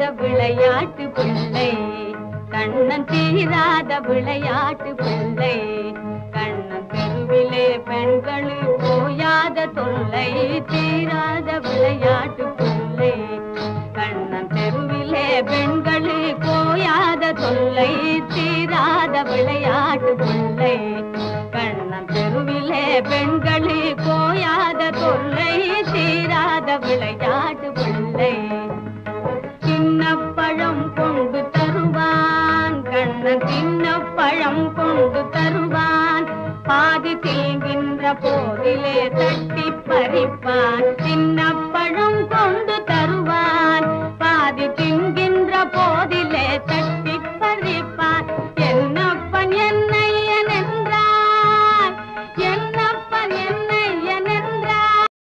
தீராத விளையாட்டு பிள்ளை. கண்ணன் தீராத விளையாட்டு பிள்ளை. கண்ணன் தெருவிலே பெண்களு போயாத தொல்லை. தீராத விளையாட்டு பிள்ளை. கண்ணன் தெருவிலே பெண்களு போயாத தொல்லை. தீராத விளையாட்டு பிள்ளை. கண்ணன் தெருவிலே பெண்களு போயாத தொல்லை. தீராத விளையாட்டு பிள்ளை. சின்ன பழம் கொண்டு தருவான். பாதி தீங்கின்ற போதிலே தட்டி பறிப்பான். சின்ன